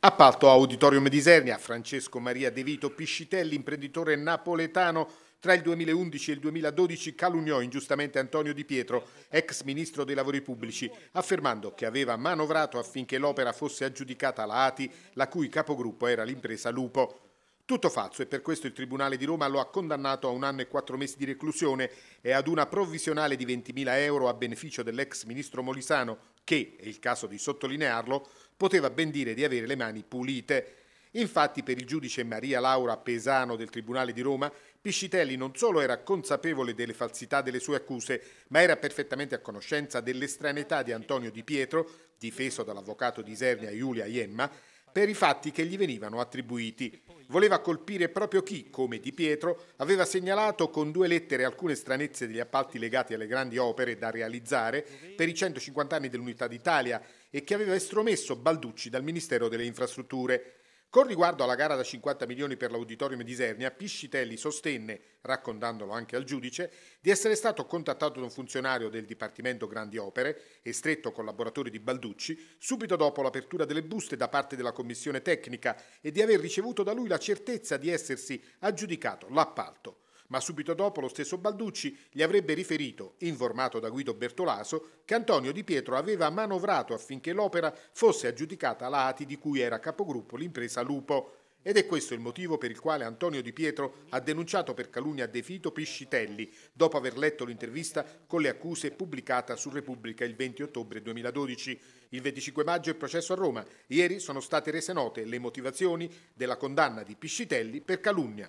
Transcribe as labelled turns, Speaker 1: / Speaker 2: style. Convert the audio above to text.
Speaker 1: Appalto Auditorium di Isernia, Francesco Maria De Vito Piscitelli, imprenditore napoletano, tra il 2011 e il 2012 calunniò ingiustamente Antonio Di Pietro, ex ministro dei lavori pubblici, affermando che aveva manovrato affinché l'opera fosse aggiudicata alla ATI, la cui capogruppo era l'impresa Lupo. Tutto falso e per questo il Tribunale di Roma lo ha condannato a un anno e quattro mesi di reclusione e ad una provvisionale di 20.000 euro a beneficio dell'ex ministro Molisano che, è il caso di sottolinearlo, poteva ben dire di avere le mani pulite. Infatti per il giudice Maria Laura Pesano del Tribunale di Roma, Piscitelli non solo era consapevole delle falsità delle sue accuse, ma era perfettamente a conoscenza dell'estraneità di Antonio Di Pietro, difeso dall'avvocato di Isernia Giulia Iemma, per i fatti che gli venivano attribuiti. Voleva colpire proprio chi, come Di Pietro, aveva segnalato con due lettere alcune stranezze degli appalti legati alle grandi opere da realizzare per i 150 anni dell'Unità d'Italia e che aveva estromesso Balducci dal Ministero delle Infrastrutture. Con riguardo alla gara da 50 milioni per l'auditorium di Isernia, Piscitelli sostenne, raccontandolo anche al giudice, di essere stato contattato da un funzionario del Dipartimento Grandi Opere e stretto collaboratore di Balducci subito dopo l'apertura delle buste da parte della commissione tecnica e di aver ricevuto da lui la certezza di essersi aggiudicato l'appalto ma subito dopo lo stesso Balducci gli avrebbe riferito, informato da Guido Bertolaso, che Antonio Di Pietro aveva manovrato affinché l'opera fosse aggiudicata alla ATI di cui era capogruppo l'impresa Lupo. Ed è questo il motivo per il quale Antonio Di Pietro ha denunciato per calunnia De Fito Piscitelli, dopo aver letto l'intervista con le accuse pubblicata su Repubblica il 20 ottobre 2012. Il 25 maggio il processo a Roma. Ieri sono state rese note le motivazioni della condanna di Piscitelli per calunnia.